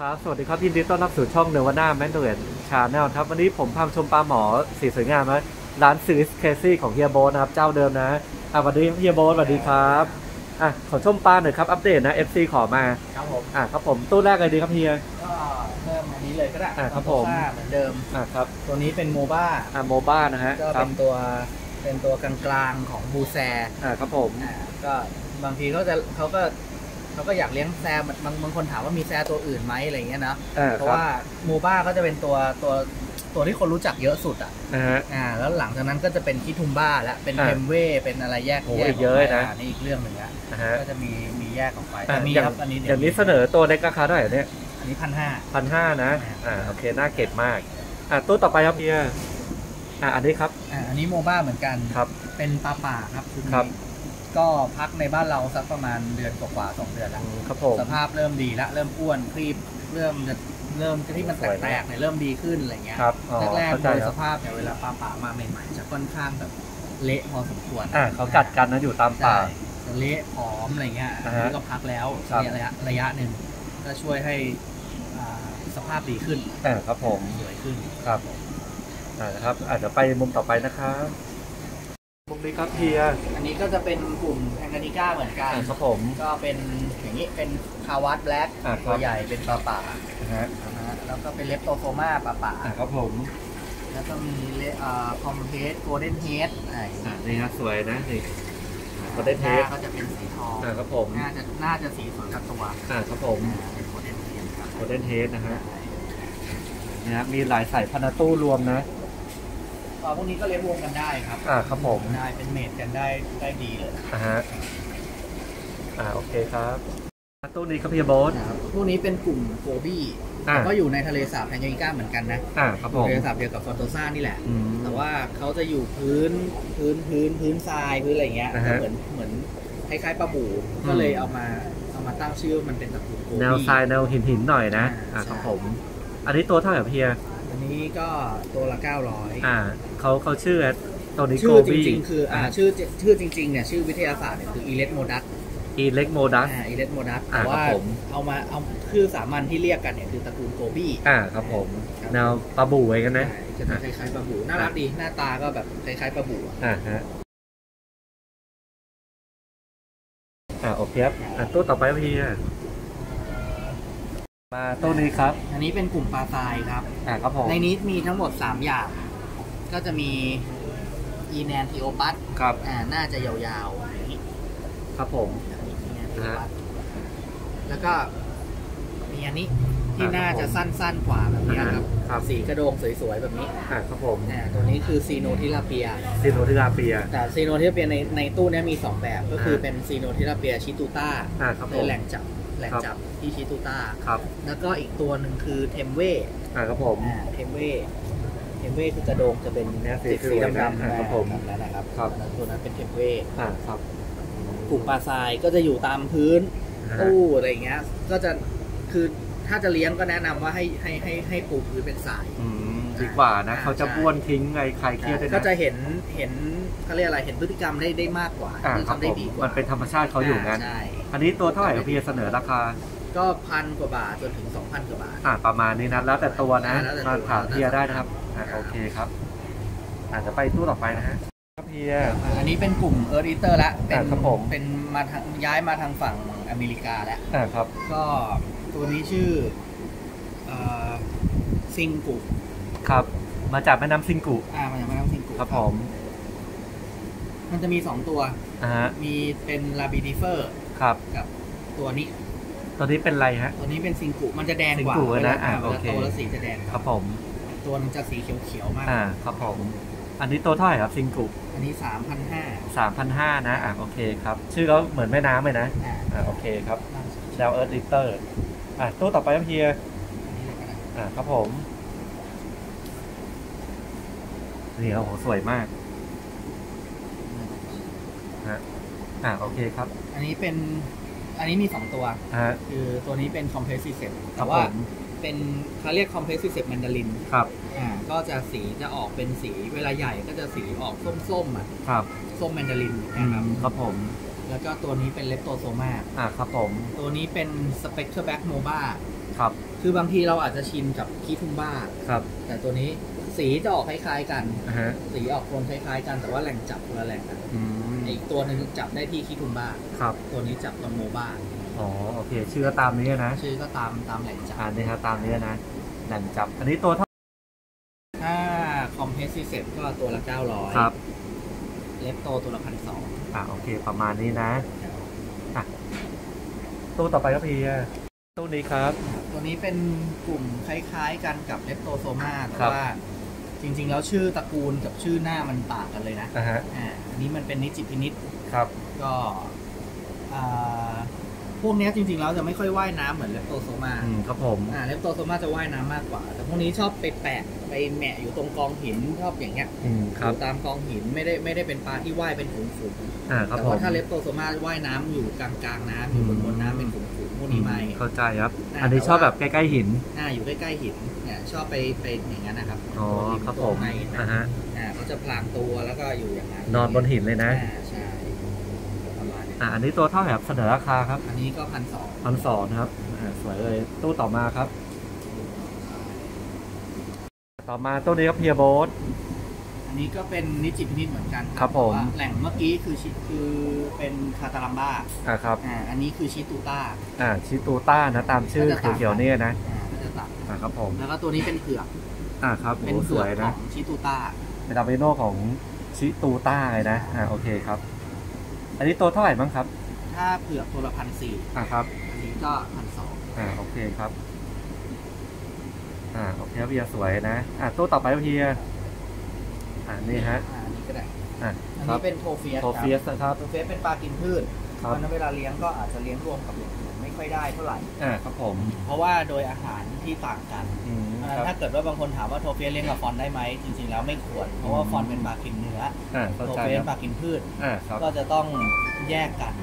ครับ สวัสดีครับ ยินดีต้อนรับสู่ช่องเนวาน่าแมนเดอร์ชาแนลครับ วันนี้ผมพามาชมปลาหมอสีสวยงามนะร้านซีสเคซี่ของเฮียโบทนะครับ เจ้าเดิมนะอะสวัสดีเฮียโบทสวัสดีครับอะขอชมปลาหน่อยครับ อัปเดตนะ FC ขอมาครับผมอะครับผมตู้แรกเลยดีครับเฮีย ก็เริ่มอันนี้เลยก็ได้อ่าครับผมโซ่าเหมือนเดิม อะครับตัวนี้เป็นโมบ้าอะโมบ้านะฮะก็ครัเป็บนตัวเป็นตัวกลางๆของบูแซอะครับผม อ่าก็บางทีเขาจะเขาก็ เขาก็อยากเลี้ยงแซบางบางคนถามว่ามีแซตัวอื่นไหมอะไรเงี้ยนะอะเพคราะรับว่าโมบ้าก็จะเป็นตัวตัวตัวที่คนรู้จักเยอะสุดอะนะฮะอ่าแล้วหลังจากนั้นก็จะเป็นคิทุมบ้าและเป็นอ่าเทมเว่เป็นอะไรแยกโอ้แยกอีกเยอะเลยนะกไปนี่อีกเรื่องหนึ่งอะนะฮะก็จะมีมีแยกออกไปอะแต่มีอย่างครับอันนี้อย่างนี้เสนอตัวเล็กราคาเท่าไหร่เนี่ยอันนี้พันห้าพันห้านะอ่าโอเคน่าเก็บมากอะตู้ต่อไปครับเฮียอะอันนี้ครับอ่าอันนี้โมบ้าเหมือนกันครับเป็นปลาป่าครับชุดครันี้บ ก็พักในบ้านเราสักประมาณเดือนกว่าๆสองเดือนแล้วครับผมสภาพเริ่มดีแล้วเริ่มอ้วนครีบเริ่มจะเริ่มที่มันสวยนะแตกๆเนี่ยเริ่มดีขึ้นอะไรเงี้ยครับอ๋อแรกเข้าๆใจโดยคสรับภาพเนี่ยเวลาปลาป่ามาใหม่ๆจะค่อนข้างแบบเละพอสมควรอ่าเขากัดกันนะอยู่ตามป่าใช่จะเละผอมอะไรเงี้ยอ่าอันฮะนี้ก็พักแล้วครับเนี่ยระยะระยะหนึ่งก็ช่วยให้อ่าสภาพดีขึ้นอ่าครับผมสวยขึ้นครับอ่านะครับอาจจะไปมุมต่อไปนะครับ มุมนี้ครับเฮียอันนี้ก็จะเป็นกลุ่มแองกานิก้าเหมือนกันอ่าครับผม ก็เป็นอย่างนี้เป็นคาวัตแบล็กอ่าครับ ตัวใหญ่เป็นปลาป่านะฮะนะฮะแล้วก็เป็นเลปโตโฟมาปลาป่าอ่าครับผมแล้วก็มีเลอ่าคอมเพสโกลเด้นเฮดอ่าอ่านี่ฮะสวยนะนี่ก็ได้หเทน้าสก็จะเป็นสีทองอ่าครับผมน่าจะน่าจะสีสวยกับตัวอ่าครับผมอ่าเป็นโกลเด้นเฮดครับโคเดนเทสนะฮะนะฮะมีหลายสายพันธุ์ตู้รวมนะอ่า พวกนี้ก็เลี้ยงรวมกันได้ครับอ่าครับผมได้เป็น mate กันได้ได้ดีเลยอ่าฮะอ่าโอเคครับตู้นี้ครับเฮียโบทนะครับพวกนี้เป็นกลุ่ม goby อ่าก็อยู่ในทะเลสาบแทนกานิก้าเหมือนกันนะอ่าครับผมทะเลสาบเดียวกับ Frontosa นี่แหละอืมแต่ว่าเขาจะอยู่พื้นพื้นพื้นพื้นทรายพื้นอะไรเงี้ยอ่าก็ฮะเหมือนเหมือนคล้ายๆปลาบู่อืมก็เลยเอามาเอามาตั้งชื่อว่ามันเป็นตระกูล goby แนวทรายแนวหินหินๆหน่อยนะอ่าอ่าใช่ครับผม อันนี้ตัวเท่าไหร่ครับเฮียอันนี้ก็ตัวละ900อ่า เขาเขาชื่อตัวนี้ชื่โกอจบี้ริงๆ คืออ่าชื่อชื่อจริงๆเนี่ยชื่อวิทยาศาสตร์เนี่ยคือ Eretmodus Eretmodus อ่าอีเลสโมดัสอ่าแต่ว่าครับผม เอามาเอาคือสามัญที่เรียกกันเนี่ยคือตระกูล gobyอ่าครับผมแนวปลาบู่ไว้กันนะ ใช่จะเป็นคล้ายๆปลาบู่น่ารักดีหน้าตาก็แบบคล้ายๆปลาบู่อะอ่าฮะ อ่าโอเคครับอ่าตู้ต่อไปครับพี่มาตู้นี้ครับ อันนี้เป็นกลุ่มปลาทรายครับ อ่าครับผมในนี้มีทั้งหมด 3 อย่าง ก็จะมีอีแนนทีโอปัสครับอ่าน่าจะยาวๆอย่างนี้ครับผมอีแนนทีโอฮะปัสแล้วก็มีอันนี้ที่อ่าครับน่าจะผมสั้นๆกว่าแบบนี้ครับครับสีกระโดงสวยๆแบบนี้อ่าครับผมอ่าตัวนี้คือซีโนทิลาเปียXenotilapia แต่ Xenotilapia ในในตู้เนี้ยมี 2 แบบก็คือเป็น Xenotilapia ชิตูต้าอ่าครับผเป็นมแหล่งจับแหล่งจับที่ชิตูต้าครับ แล้วก็อีกตัวหนึ่งคือเทมเว่อ่าครับผมอ่าเทมเว่เท มเว่คือกระโดงจะเป็นเนี่ยสีสีสสีวยนะดำๆอ่าครับผมแบบนั้นนะครับครับอันนั้นตัวนั้นเป็นเทมเว่อ่าครับกลุ่มปลาทรายก็จะอยู่ตามพื้นอ่าตู้อะไรอย่างเงี้ย ก็จะคือถ้าจะเลี้ยงก็แนะนำว่าให้ให้ให้ให้ปูพื้นเป็นทรายอืมดีกว่านะอ่าเขาจะใช่บ้วนทิ้งไงใครเครียดด้วยก็นะจะเห็นเห็นเขาเรียกอะไรเห็นพฤติกรรมได้ได้มากกว่าอ่าคือครับทำผได้มดีกว่ามันเป็นธรรมชาติเขาอยู่งั้นใช่อันนี้ตัวเท่าไหร่ครับพี่เสนอราคา ก็พันกว่าบาทจนถึงสองพันกว่าบาท อ่าประมาณนี้นะแล้วแต่ตัวนะแล้วแต่ตัว มาถามเฮียได้นะครับอ่าโอเคครับอาจจะไปตู้ต่อไปนะฮะครับเฮีย อันนี้เป็นกลุ่มเอิร์ธอีเตอร์ละเป็นอ่าครับผม เป็นมาทางย้ายมาทางฝั่งอเมริกาแล้ว อ่าครับก็ตัวนี้ชื่อซิงกุครับ มาจากแม่น้ำซิงกุอ่ามันจะมาทางซิงกุครับผมมันจะมีสองตัว อ่าฮะมีเป็นลาบิดิเฟอร์ ครับกับตัวนี้ ตัวนี้เป็นอะไรฮะ ตัวนี้เป็นซิงกุมันจะแดงกว่าซิงกุเวนะลาอ่าเวโอลาเคโตแล้วสีจะแดงครับผม ตัวนึงจะสีเขียวๆมากอ่าครับผม อันนี้ตัวเท่าไหร่ครับซิงกุอันนี้สามพันห้าสามพันห้านะอ่าโอเคครับ ชื่อเขาเหมือนแม่น้ำเลยนะอ่าอ่าโอเคครับดาวเอิร์ธลิเตอร์อ่าตู้ต่อไปครับเฮียอันนี้เลยก็ได้อ่าครับผมนี่โอ้โหสวยมากฮะอ่าโอเคครับ อันนี้เป็น อันนี้มีสองตัว ฮะ คือตัวนี้เป็น compressive ครัแต่บว่าผมเป็นเขาเรียก compressive mandarin ครับ อ่าก็จะสีจะออกเป็นสีเวลาใหญ่ก็จะสีออกส้มๆอะครับส้มแมนดารินอืนะครับมครับผม แล้วก็ตัวนี้เป็นเลปโตโซมาอ่าครับผม ตัวนี้เป็น Spectre Back Moba ครับ คือบางทีเราอาจจะชินกับคิทุมบ้าครับแต่ตัวนี้สีจะออกคล้ายๆกัน อ่าฮะ สีออกโทนคล้ายๆกันแต่ว่าแหล่งจับคนละแหล่งกันอืม อีกตัวหนึ่งจับได้ที่คิทุมบ้าครับ ตัวนี้จับตรงโมบ้าอ๋อโอเค ชื่อก็ตามนี้นะชื่อก็ตามตามแหล่งจับอ่านี่ครับตามนี้นะแหล่งจับ อันนี้ตัวเท่าถ้า Compressiceps ก็ตัวละ900ครับ Lepto ตัวละพันสองอ่าโอเค ประมาณนี้นะอะตู้ต่อไปก็พี่อะตู้นี้ครับ ตัวนี้เป็นกลุ่มคล้ายๆกันกับ Leptosoma แต่ครับว่า จริง ๆ แล้วชื่อตระกูลกับชื่อหน้ามันต่างกันเลยนะนะฮะอ่าอันนี้มันเป็น nigripinnis ครับก็อ่าพวกเนี้ยจริง ๆ แล้วจะไม่ค่อยว่ายน้ำเหมือน Leptosoma อืมครับผม อ่า Leptosoma จะว่ายน้ำมากกว่า แต่พวกนี้ชอบไปแปะไปแหมะอยู่ตรงกองหินชอบอย่างเงี้ยอืมคอรับยู่ตามกองหินไม่ได้ไม่ได้เป็นปลาที่ว่ายเป็นฝูงอ่าๆครับแต่ผมว่าถ้าเลปโตโซมาว่ายน้ำอยู่กลางๆน้ำอยู่บนบนน้ำเป็นฝูงๆพวกนี้ไม่ เข้าใจครับอ่าอันนี้แต่ชอบว่าแบบใกล้ๆหิน อ่าอยู่ใกล้ๆหินเนี่ย ชอบไปไปอย่างนั้นนะครับอ๋อตัวหินครับตัผวมในอ่าฮะอ่าเขาจะพลางตัวแล้วก็อยู่อย่างนั้นนอนบนหินเลยนะอ่าใช่ประมาณนี้อ่าอันนี้ตัวเท่าไหร่ครับเสนอราคาครับ อันนี้ก็พันสองพันสองนะครับอ่าสวยเลยตู้ต่อมาครับ ต่อมาตู้นี้ครับเฮียโบทอันนี้ก็เป็น nigripinnis เหมือนกันครับผมแต่ว่าแหล่งเมื่อกี้คือชิคือเป็นคาตาลัมบ้าอ่าครับอ่าอันนี้คือชิตูต้าอ่าชิตูต้านะตามชื่อก็จะต่างเขียวๆเนี่ยนะ ครับผม แล้วก็ตัวนี้เป็นเผือกอ่าครับเป็นโอ้สเผือวกยขนะ องชิตูต้าเป็นดาเมโนของชิตูต้าเลยนะ อ่าโอเคครับ อันนี้ตัวเท่าไหร่บ้างครับ ถ้าเผือกตัวละพันสี่อ่าครับ อันนี้ก็พันสองอ่าโอเคครับ อ่าโอเคครับเฮียสวยนะ อ่าตู้ต่อไปครับเฮียอ่านี่ฮะอ่าอันนี้ก็ได้ อ่าอันครันี้บเป็น Tropheus Tropheus นะครับ Tropheus เป็นปลากินพืชค เพรับ ราะฉะนั้นเวลาเลี้ยงก็อาจจะเลี้ยงรวมกับอย่างอื่นไม่ค่อยได้เท่าไหร่ อ่าครับผมเพราะว่าโดยอาหารที่ต่างกันอืมอ่าครับถ้าเกิดว่าบางคนถามว่า Tropheus เลี้ยงกับ Front ได้ไหมจริงๆแล้วไม่ควร เพราะว่าอืม Front เป็นปลากินเนื้ออ่าเข้าโทใจเฟียคสรับปลากินพืช อ่าครับก็จะต้องแยกกัน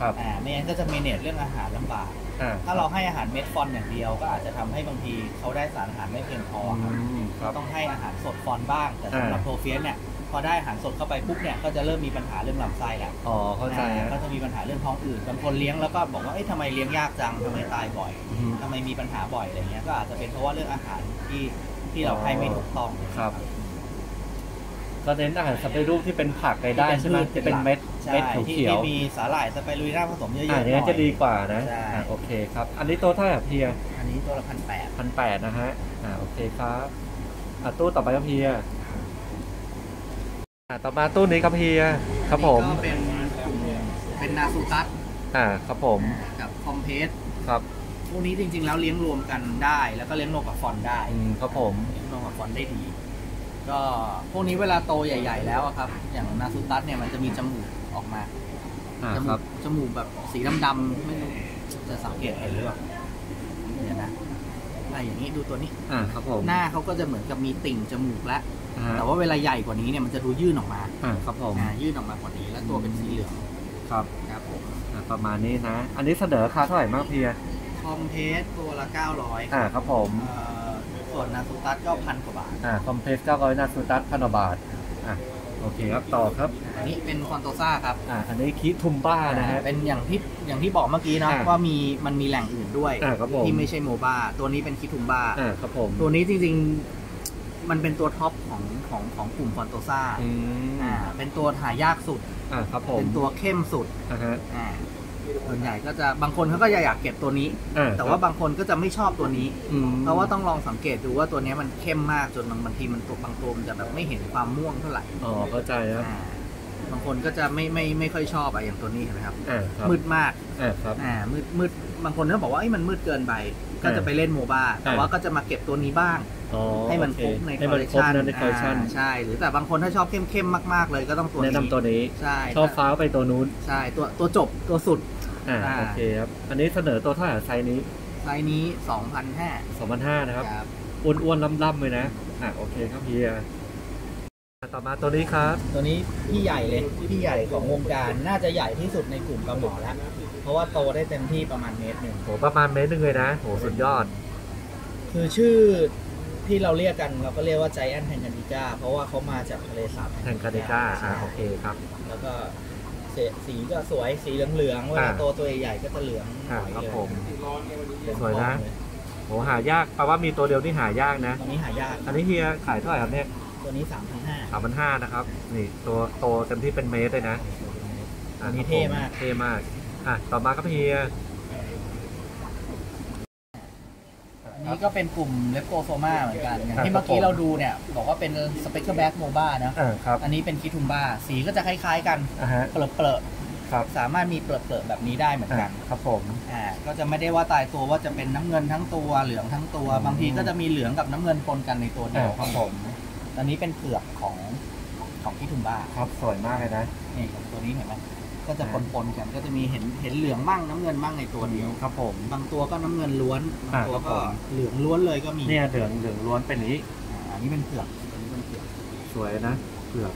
ครับอ่าไม่งั้นก็จะเมเนจเรื่องอาหารลำบาก อ่าถ้าเราให้อาหารเม็ดฟอนอย่างเดียว ก็อาจจะทำให้บางทีเขาได้สารอาหารไม่เพียงพออืครับมครับ ต้องให้อาหารสดฟอนบ้าง แต่สำหรับอ่า โทเฟียสเนี่ย พอได้อาหารสดเข้าไปปุ๊บเนี่ยก็จะเริ่มมีปัญหาเรื่องลำไส้แหละอ๋อเข้าใจอ่าฮะก็จะมีปัญหาเรื่องท้องอืดบางคนเลี้ยงแล้วก็บอกว่าเอ้ยทำไมเลี้ยงยากจังทำไมตายบ่อยอืม ทำไมมีปัญหาบ่อยอะไรเงี้ยก็อาจจะเป็นเพราะว่าเรื่องอาหารที่ที่เราให้ไม่ถูกต้อง ครับ ก็เน้นอาหารสำเร็จรูปที่เป็นผักไปได้ใช่ไหมที่เป็นเม็ดใช่เม็ดที่เขียวที่มีสาหร่ายสไปรูลิน่าผสมเยอะๆหอ่าน่นี้อย จะดีกว่านะใช่ อ่าโอเคครับ อันนี้ตัวเท่าไหร่ครับเพียอันนี้ตัวละพันแปดพันแปดนะฮะอ่าโอเคครับอ่าตู้ต่อไปครับเพียอ่า ต่อมาตู้นี้ครับเพียครับผมก็เป็นกลุ่มเป็นนาซูตัสอ่าครับผมกับคอมเพสครับพวกนี้จริง ๆ แล้วเลี้ยงรวมกันได้ แล้วก็เลี้ยงรวมกับฟอนได้อืมครับผมเลี้ยงรวมกับฟอนได้ดีก็พวกนี้เวลาโตใหญ่ ๆ แล้วอะครับ อย่างนาซูตัสเนี่ยมันจะมีจมูกออกมาอ่าจคมูรักบจมูกแบบสีดำๆไม่รู้จะสังเกตเห็นหรือเปล่าเนี่ยนะอะไรอย่างนี้ดูตัวนี้อ่าครับผมหน้าเขาก็จะเหมือนกับมีติ่งจมูกแล้วอ่า แต่ว่าเวลาใหญ่กว่านี้เนี่ยมันจะดูยื่นออกมาอ่าครับผมอ่ายื่นออกมากว่านี้ แล้วตัวเป็นสีเหลืองครับครับผมอ่าประมาณนี้นะ อันนี้เสนอราคาเท่าไหร่มากเพียคอมเพสตัวละ 900อ่าครับผมเอ่อส่วนนาซูตัสก็พันกว่าบาทอ่าคอมเพลส900นาซูตัสพันบาทอ่าโอเคครับต่อครับอันนี้เป็นคอนโตซ่าครับอ่าอันนี้คิทุมบ้านะฮะเป็นอย่างที่อย่างที่บอกเมื่อกี้นะอ่าว่ามีมันมีแหล่งอื่นด้วยอ่าครับผมที่ไม่ใช่โมบ้าตัวนี้เป็นคิทุมบ้าอ่าครับผมตัวนี้จริงๆ มันเป็นตัวท็อปของของของกลุ่มฟอนโตซ่าอืมอ่า เป็นตัวหายากสุด อ่าครับผมเป็นตัวเข้มสุด อ่าฮะอ่า ส่วนใหญ่ก็จะบางคนเขาก็อยากเก็บตัวนี้ อ่าแต่ว่าบางคนก็จะไม่ชอบตัวนี้ อืมเพราะว่าต้องลองสังเกตดูว่าตัวนี้มันเข้มมากจนบางบางทีมันตัวบางตัวมันจะแบบไม่เห็นความม่วงเท่าไหร่อ๋อเข้าใจครับอ่าบางคนก็จะไม่ไม่ไม่ค่อยชอบอะอย่างตัวนี้เห็นไหมครับ อ่าครับมืดมาก อ่าครับ อ่ามืดมืดบางคนก็บอกว่าไอ้ยมันมืดเกินไป ก็จะอ่าไปเล่นโมบ้าแต่อ่าว่าก็จะมาเก็บตัวนี้บ้างอ๋อ ให้มันโอครบเในให้คอมัลนเลคครบชันในคอลเลคชันใช่ หรือแต่บางคนถ้าชอบเข้มเข้มๆมาก ๆ เลยก็ต้องตัวนี้แนะนำตัวนี้ใช่ชอบฟ้าไปตัวนู้นใช่ตัวตัวจบตัวสุดอ่าอ่าโอเคครับอันนี้เสนอตัวเท่าไหร่ไซส์นี้ไซส์นี้2,500 2,500นะครับครับอ้วนๆล่ำๆเลยนะอ่าโอเคครับเฮียอะต่อมาตัวนี้ครับ ตัวนี้พี่ใหญ่เลยพี่ใหญ่ของวงการน่าจะใหญ่ที่สุดในกลุ่มปลาหมอแล้ว เพราะว่าโตได้เต็มที่ประมาณเมตรหนึ่งโหประมาณเมตรหนึงเลยนะโหสุดยอด คือชื่อ ที่เราเรียกกันเราก็เรียกว่า Giant t a n g a n i c a เพราะว่าเขามาจากทะเลสาบแทงคาเดก้าอ่าใช่โอเคครับ แล้วก็เสสีก็สวยสีเหลืองๆเวลาอ่าโตตัวใหญ่ๆก็จะเหลืองอ่าหน่อยครับเลยผมเหลืองสวยนะทองเลยโหหายากแปลว่ามีตัวเดียวที่หายากนะตัวนี้หายาก อันนี้เฮียขายเท่าไหร่ครับเนี่ยตัวนี้สามพันห้าสามพันห้านะครับ นี่ตัวโตเต็มที่เป็นเมตรเลยนะอันนี้เท่มาก เท่มาก อะ ต่อมาครับเฮีย อั นนี้ก็เป็นกลุ่มเลปโกโซมาเหมือนกันอย่างครับที่เมื่อกี้เราดูเนี่ย บอกว่าเป็นสเปกเกอร์แบ็กโมบ้านะอ่าครับ อันนี้เป็นคิทุมบ้าสีก็จะคล้ายๆกันอ่าฮะเปลอะเปลอะครับสามารถมีเปลอะเปลอะแบบนี้ได้เหมือนอ่ากันครับผมอ่าก็จะไม่ได้ว่าตายตัวว่าจะเป็นน้ำเงินทั้งตัวเหลืองทั้งตัวอืมบางทีก็จะมีเหลืองกับน้ำเงินปนกันในตัวเดียวอ่าครับผมตอนนี้เป็นเปลือกของของคิทุมบ้าครับสวยมากเลยนะนี่ตัวนี้เห็นไหม ก็จะอ่าปนๆกันก็จะมีเห็นเห็นเหลืองมั่งน้ำเงินมั่งในตัวเดียว ครับผม บางตัวก็น้ำเงินล้วนบางตัวอ่าครับก็ผม เหลืองล้วนเลยก็มีเนี่ยเหลืองเหลืองล้วนเป็นอย่างนี้ อ่าอันนี้เป็นเผือกอันนี้เป็นเผือกสวยนะเปลือก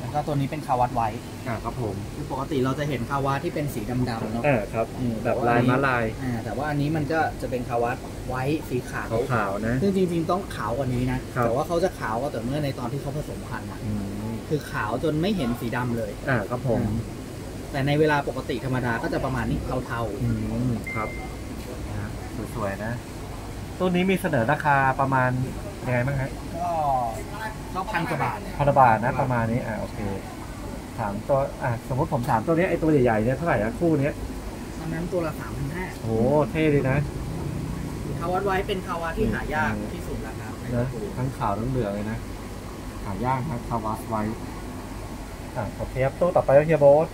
แล้วก็ตัวนี้เป็นคาวัตไว้อ่าครับผม คือปกติเราจะเห็นคาวาที่เป็นสีดำๆเนาะ เออครับ อืม แบบลายม้าลายอ่าแต่ว่าอันนี้มันก็จะเป็นคาวัตไว้สีขาวขาวๆนะ ซึ่งจริงๆต้องขาวกว่านี้นะ ครับ แต่ว่าเขาจะขาวก็แต่อเมื่อในตอนที่เขาผสมพันธุ์อะอืม คือขาวจนไม่เห็นสีดำเลยอ่าครับผมแต่ในเวลาปกติธรรมดาก็จะประมาณนี้เทาอืมครับนะสวยๆนะตัวนี้มีเสนอราคาประมาณยังไงบ้างฮะๆก็ก็พันกว่าบาทพันบาทนะประมาณนี้อ่าโอเคถามตัวอะสมมติผมถามตัวเนี้ยไอตัวใหญ่ๆเนี่ยเท่าไหร่นะคู่เนี้ยอันนั้นตัวละสามพันห้าโหเท่ดีนะ คาวัตไว้เป็นคาวาที่หายากอืมที่สุดแล้วครับในนะตระกูลทั้งขาวทั้งเหลืองเลยนะหายากนะคาวาสไว้อะโอเคครับตัวต่อไปก็เฮียโบ๊ท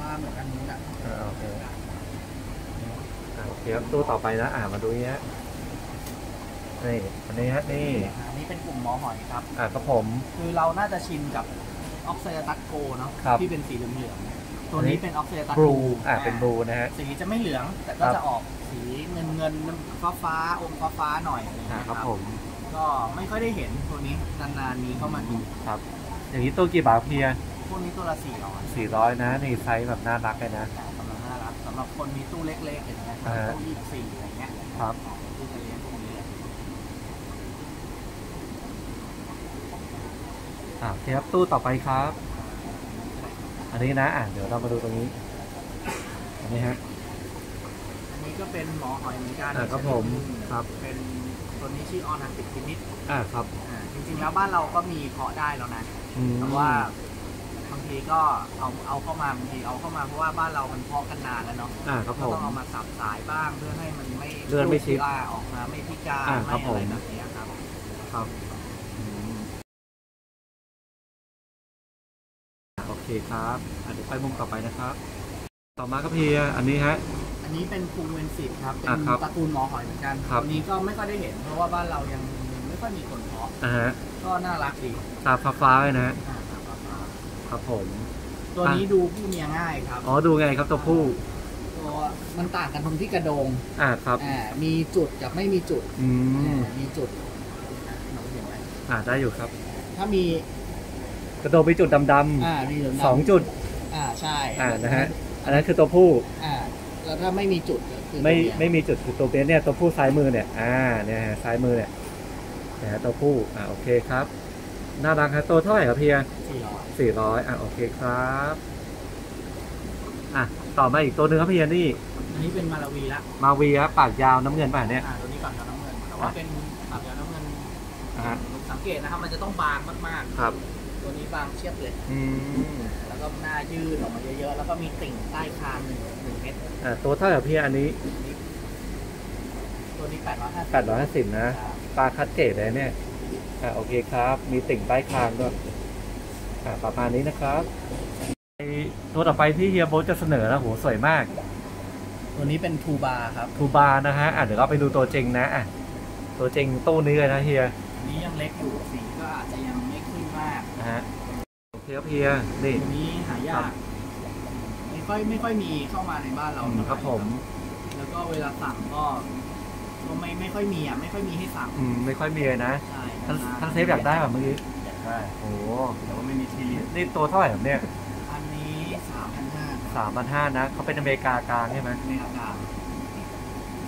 ว่าเหมือนกันนี้แหละอ่าโอเคอะโอเคครับตัวต่อไปนะ อ่ามาดูเนี้ยนี่อันนี้ฮะนี่ อันนี้เป็นกลุ่มหมอหอยครับ อ่าครับผม คือเราน่าจะชินกับออกไซตัสโกเนาะครับที่เป็นสีเหลืองๆตัวนี้เป็นออกไซตัสบลูอ่าเป็นบลูนะฮะ สีจะไม่เหลืองแต่ก็ครับ จะออกสีเงินเงินฟ้าฟ้าๆอมฟ้าฟ้าๆหน่อยอะไรอย่างอ่าเงี้ยครับผม ก็ไม่ค่อยได้เห็นตัวนี้นานๆมีเข้ามาดูครับ อย่างนี้ตัวกี่บาทเพียพวกนี้ตัวละสี่ร้อยสี่ร้อยนะนี่ไซส์แบบน่ารักเลยนะสำหรับน่ารักสำหรับคนมีตู้เล็กๆอย่างเงี้ยอ่าตู้ยี่สิบสี่อะไรเงี้ยครับที่จะเลี้ยงพวกนี้เลยอ่าโอเคครับตู้ต่อไปครับ อันนี้นะอะเดี๋ยวเรามาดูตรงนี้ อันนี้ฮะอันนี้ก็เป็นหมอหอยเหมือนกันอ่าครับผมครับเป็น ตัวนี้ชื่อออนาติกฟินิชอ่าครับอ่าจริงๆแล้วบ้านเราก็มีเพาะได้แล้วนะอืมแต่ว่าบางทีก็เอาเอาเข้ามาบางทีเอาเข้ามาเพราะว่าบ้านเรามันเพาะกันนานแล้วเนาะอ่าครับก็ผมต้องเอามาสับสายบ้างเพื่อให้มันไม่เลื่อนไม่ชิดล่าออกมาไม่พิการอ่าครัไม่บอะไรผม แบบเนี้ยครับ ครับอืมโอเคครับอะเดี๋ยวไปมุมต่อไปนะครับ ต่อมาครับเพียอันนี้ฮะอั นนี้เป็นพุงเวนสิตครับ เป็นอ่าครับตระกูลหมอหอยเหมือนกันครับ ตัวนี้ก็ไม่ค่อยได้เห็น เพราะว่าบ้านเรายังไม่ค่อยมีคนเพาะอ่าฮะก็น่ารักดีตาฟ้าๆเลยนะฮะอ่าครับครับครับครับผม ตัวนี้ดูผู้เมียง่ายครับ อ๋อดูไงครับตัวผู้ ตัวมันต่างกันตรงที่กระโดงอ่าครับ อ่ามีจุดกับไม่มีจุดอืม อ่ามีจุดเราเห็นไหมอ่าได้อยู่ครับ ถ้ามีกระโดดไปจุดดำอ่ามีจุดๆสองจุด อ่าใช่อ่านะฮะ อันนั้นคือตัวผู้ อ่า แล้วถ้าไม่มีจุดก็คือไม่ตัวเยไม่มีจุดคือตัวเบสเนี่ยตัวผู้ซ้ายมือเนี่ยอ่าเนี่ยฮะซ้ายมือเนี่ยนะฮะตัวผู้อ่าโอเคครับน่ารักครับตัวเท่าไหร่ครับเพียสี่ร้อยสี่ร้อยอ่าโอเคครับอะต่อมาอีกตัวหนึ่งครับเพียนี่อันนี้เป็นมาลาวีละมาวีครับปากยาวน้ำเงินป่ะเนี่ย อ่าตัวนี้ปากยาวน้ำเงินแต่ว่าเป็นปากยาวน้ำเงินอ่าฮะ สังเกตนะครับมันจะต้องบางมากครับๆ ตัวนี้บางเชียบเลย อืมแล้วก็หน้ายืดออกมาเยอะๆ แล้วก็มีติ่งใต้คางหนึ่งหนึ่งเม็ดอ่าตัวเท่าไหร่ครับเพียอันนี้ ตัวนี้แปดร้อยห้าสิบแปดร้อยห้าสิบนะปลาคัดเกรดเลยเนี่ย อ่าโอเคครับ มีติ่งใต้คางด้วยอ่าประมาณนี้นะครับไอ้ตัวต่อไปที่เฮียโบ๊ทจะเสนอนะโหสวยมาก ตัวนี้เป็นทูบาครับ ทูบาร์นะฮะ อะเดี๋ยวเราไปดูตัวจริงนะอะตัวจริงตู้นี้เลยนะเฮีย อันนี้ยังเล็กอยู่สีก็อาจจะยังไม่ขึ้ นมากนะฮะโอเคครับเฮียนี่ ตัวนี้หายากไม่ค่อยไม่ค่อยมีเข้ามาในบ้านเราอืมเท่าไหครับผม แล้วก็เวลาสั่งก็ก็ไม่ไม่ค่อยมีอะไม่ค่อยมีให้สั่งอืมไม่ค่อยมีเลยนะใช่ท่านท่านเซฟอยากได้แบบเมื่อกี้อยากได้โอ้โหแต่ว่าไม่มีทีนี่ตัวเท่าไหร่ครับเนี่ยอันนี้สามพันห้าสามพันห้านะเขาเป็นอเมริกากลางใช่ไหมในอากาศ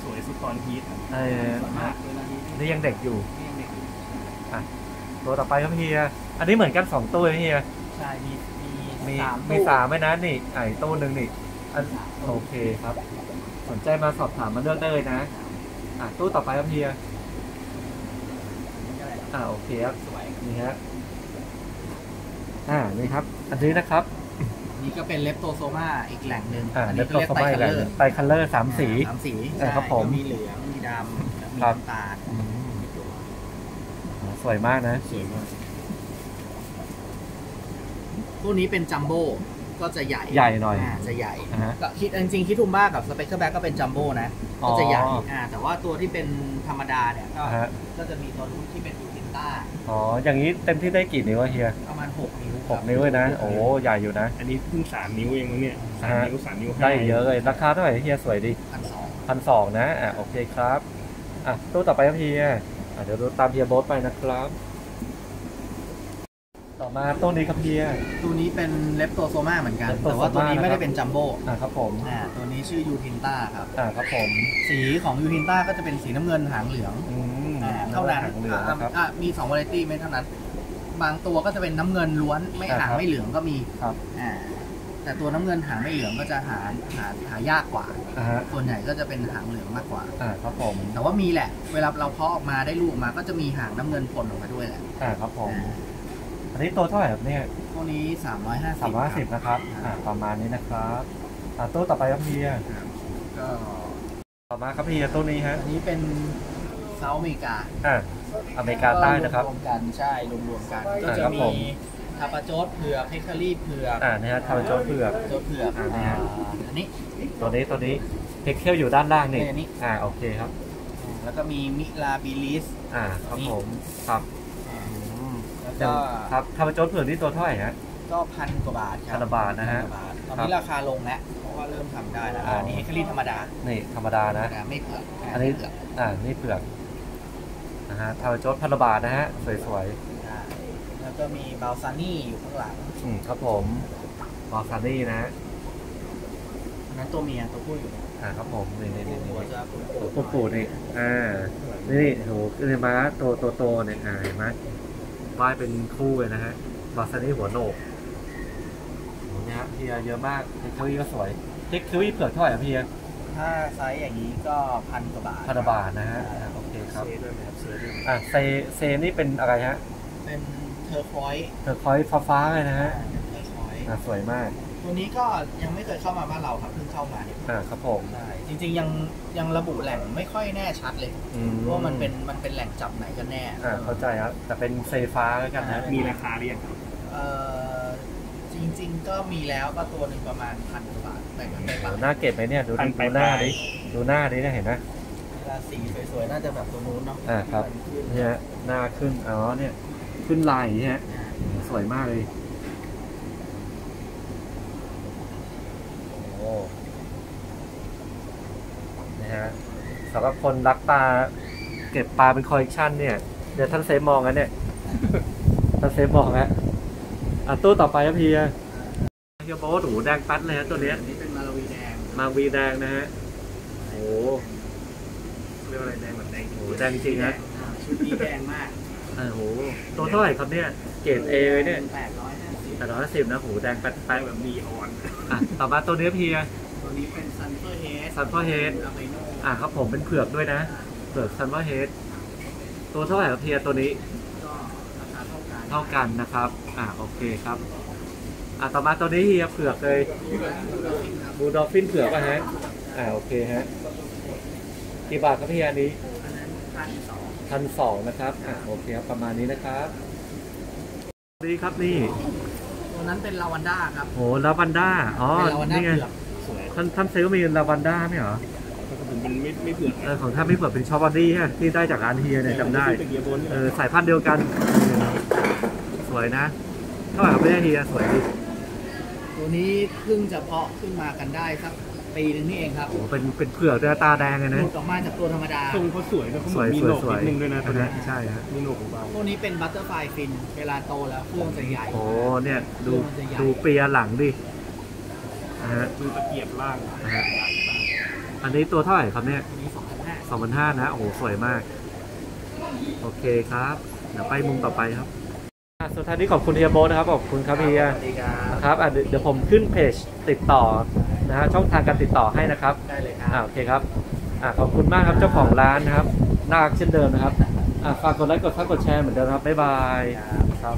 สวยสุดตอนฮีทเออสวยมากเวลาฮีทนี่ยังเด็กอยู่ นี่ยังเด็กอยู่ตัวต่อไปครับเฮีย อันนี้เหมือนกันสองตู้เลยเฮียใช่มีมีมีสามมีตู้สามไหมนะนี่ไอ้ตู้หนึ่งนี่อันโอเคครับ สนใจมาสอบถามมาเลือกได้เลยนะอะตู้ต่อไปครับเฮียอ่าโอเคครับ สวยนี่ฮะ อ่า นี่ครับ อันนี้นะครับ นี่ก็เป็นเลปโตโซมาอีกแหล่งหนึ่งอ่าอันแล้นี้วก็ก็เรียกเข้าไตมาคัอีลกเลแล้วอร์ไตคัลเลอร์สามสี สามสีเออครับผมก็มีเหลืองมีดำมีครับ น้ำตาลอืมสวยมากนะ สวยมาก ตัวนี้เป็นจัมโบ้ก็จะใหญ่ใหญ่หน่อย อ่าจะใหญ่อ่าฮะก็คิดจริงๆ Kitumba กับ Speckleback ก็เป็นจัมโบ้นะอ๋อก็จะใหญ่อ่าแต่ว่าตัวที่เป็นธรรมดาเนี่ยก็อ่าฮะ ก็จะมีตัวนู้นที่เป็น Utintaอ๋อ อย่างนี้เต็มที่ได้กี่นิ้วอะเฮียประมาณ 6 นิ้วหกนิ้วเลยนะ โอ้ใหญ่อยู่นะ อันนี้เพิ่งสามนิ้วเองมั้งเนี่ยสามฮะนิ้วสามนิ้วห้าได้เยอะเลย ราคาเท่าไหร่เฮียสวยดีพันสองพันสองนะ อะ โอเคครับ อะ ตู้ต่อไปครับเฮียอะเดี๋ยวดูตามเฮียโบ๊ทไปนะครับต่อ มาตู้นี้ครับเฮีย ตัวนี้เป็นเลปโตโซมาเหมือนกัน Leptosoma แต่ว่าตัวนี้ไม่นะครับได้เป็นจัมโบ้อะครับผมอ่าตัวนี้ชื่อยูทินต้าครับอะครับผม สีของยูทินต้าก็จะเป็นสีน้ำเงินหางเหลืองอืมอ่าเท่านั้นหางเหลืองนะครับอะมีสองวาไรตี้ไม่เท่านั้น บางตัวก็จะเป็นน้ำเงินล้วนไม่อ่าหางครับไม่เหลืองก็มีครับอ่าแต่ตัวน้ำเงินหางไม่เหลืองก็จะหาหาหายากกว่าอะฮะส่วนใหญ่ก็จะเป็นหางเหลืองมากกว่าอะครับผมแต่ว่ามีแหละ เวลาเราเพาะออกมาได้ลูกออกมาก็จะมีหางน้ำเงินปนออกมาด้วยแหละอะครับผม อ่าอันนี้ตัวเท่าไหร่ครับเนี่ยพวกนี้ 350 สามร้อยห้าสิบนะครับอะประมาณนี้นะครับอะตู้ต่อไปครับเฮียก็ต่อมาครับเฮียตู้นี้ฮะอันนี้เป็นเซาท์อเมริกาอะอเมริกาใต้นะครับรวมๆกันใช่รวมๆกันก็อ่าจะครับมีผมทาปาโจดเผือกเฮคารี่เผือกอ่านี่ฮะทำโจ๊กเผือกโจดเผือกอ่าเนี่ยอันนี้ตัวนี้ตัวนี้เพกเคลอยู่ด้านล่างนี่เอออันนี้อ่าโอเคครับ แล้วก็มีมิลาบิลิสอ่าครับผมครับ อืมแล้วอย่างก็ครับทำโจ๊กเผือกนี่ตัวเท่าไหร่ฮะก็พันกว่าบาทครัพันกว่าบาทนะฮะพักว่าบาทตอนครับนี้ราคาลงแล้วเพราะว่าเริ่มทำได้แล้วอ๋ออัอันนี้เฮคารี่ธรรมดานี่ธรรมดาธรรนะมดาไม่เผือกอันนี้ไม่เผือกอ่านี่เผือกนะฮะทำโจ๊กพันกว่าบาทนะฮะสวยอ่าแล้วก็มีบาลซานี่อยู่ข้างหลังๆอืมครับผมบอสซานี่นะฮะอันนั้นตัวเมียตัวผู้อยู่เนี่ยอ่าครับผมนี่นี่นี่หัวนี่จะปูตัวปูปูนี่อ่านี่โหคือม้าตัวตัวโตเนี่ยอ่าเห็นไหม ว่ายเป็นคู่เลยนะฮะบอสซานี่หัวโหนกโหเนี่ยฮะเพียเยอะมากเทคโนโลยีก็สวยเทคโนโลยีเผือกเท่าไหร่อะเพียถ้าไซส์อย่างนี้ก็พันกว่าบาทพันบาทนะฮะอ่าโอเคครับเซด้วยไหมครับเซด้วยไหมอะเซเซนี่เป็นอะไรฮะเป็นเทอร์ควอยส์เธอคอยฟ้าฟ้าๆเลยนะฮะturquoise อะสวยมาก ตัวนี้ก็ยังไม่เคยเข้ามาบ้านเราครับเพิ่งเข้ามาเนี่ยอะครับผมใช่จริง ๆ ยังยังระบุแหล่งไม่ค่อยแน่ชัดเลยอืมว่ามันเป็นมันเป็นแหล่งจับไหนกันแน่อะเข้าใจครับแต่เป็นเซฟ้าแล้วกันนะมีราคาหรือยังครับเอ่อจริง ๆ ก็มีแล้วก็ตัวหนึ่งประมาณพันกว่าบาทแบ่งกันไปโหปะหน้าเก็บไหมเนี่ยดูพัดินไปดูหน้าดิดูหน้าดิเนี่ยเห็นไหมเวลาสีสวยๆน่าจะแบบตัวนู้นเนาะอะครับขึ้นเนี่ยหน้าขึ้นอ๋อเนี่ยขึ้นลายอย่างเงี้ยอ่าสวยมากเลยโอ้ นะฮะสำหรับคนรักปลาเก็บปลาเป็นคอลเลกชันเนี่ยเดี๋ยวท่านเซฟมองกันเนี่ยท่านเซฟมองแล้วอะตู้ต่อไปครับเฮียเฮียโบ๊ทโอ้โหแดงปัดเลยฮะตัวเนี้ยอันนี้เป็นมาลาวีแดง มาลาวีแดงนะฮะโอ้โหเรียกว่าอะไรแดงเหมือนแดงโอ้โหแดงจริงนะอ่าชุดนี้แดงมากโอ้โหตัวเท่าไหร่ครับเนี่ย เกรดเอเลยเนี่ยแปดร้อยห้าสิบแปดร้อยห้าสิบนะโหแดงแป๊ดแดงแป๊ดแบบนีออนอะต่อมาตัวเนี้ยเฮียตัวนี้เป็น Sulfur Head Sulfur Head อาไมโน อะครับผมเป็นเผือกด้วยนะ เผือก Sulfur Head ตัวเท่าไหร่ครับเฮียตัวนี้ก็ราคาเท่ากันเท่ากันนะครับ อะโอเคครับ อะต่อมาตัวนี้เฮียเผือกเลยครับ Blue Dolphin เผือกป่ะฮะ อ่าโอเคฮะ กี่บาทครับพี่อันนี้อันนั้นพันสองพันสองนะครับ อ่าโอเคครับประมาณนี้นะครับนี่ครับนี่ตัวนั้นเป็น Lwanda ครับโห Lwanda อ๋อ เป็นลาวันด้านี่ไงเผือกสวย ท่านท่านซื้อมี Lwanda ไหมเหรอแต่ ผมเป็นไม่ไม่เผือกเออของท่านไม่เปิดเป็น short body ฮะที่ได้จากร้านเฮียเนี่ยจำได้เป็นเกียร์บนเออสายพันธุ์เดียวกัน สวยนะเท่าไหร่ครับพี่เฮียสวยดิตัวนี้เพิ่งจะเพาะขึ้นมากันได้สักปีหนึ่งนี่เองครับโอ้เป็นเป็นเผือกด้วยตาแดงเลยหนะ ลุดออกมาจากตัวธรรมดา ทรงเขาสวยแล้วเขาเหสมืวอยนมีสโหวยนกสวยนิดนึงด้วยนะตัวนี้ใช่ฮะ มีโหนกเบาพวกนี้เป็นบัตเตอร์ไฟฟิน เวลาโตแล้วเครื่องจะใหญ่ โอ้เนี่ยดูมันจะใหญ่ดูเปียหลังดินะฮะ ดูตะเกียบล่างนะฮะ อันนี้ตัวเท่าไหร่ครับเนี่ยตัวนี้สองพันห้าสองพันห้านะ โอ้โห สวยมาก โอเคครับ เดี๋ยวไปมุมต่อไปครับอะสุดท้ายนี้ขอบคุณเฮียโบทนะครับ ขอบคุณครับเฮีย สวัสดีครับนะครับอะเดี๋ยวเดี๋ยวผมขึ้นเพจติดต่อนะฮะช่องทางการติดต่อให้นะครับได้เลยคอ่ารับ โอเคครับอ่าขอบคุณมากครับเจ้าของร้านนะครับน่ารักเช่นเดิมนะครับอ่าฝากกดไลค์กดซับกดแชร์เหมือนเดิมครับบ๊ายบายครับ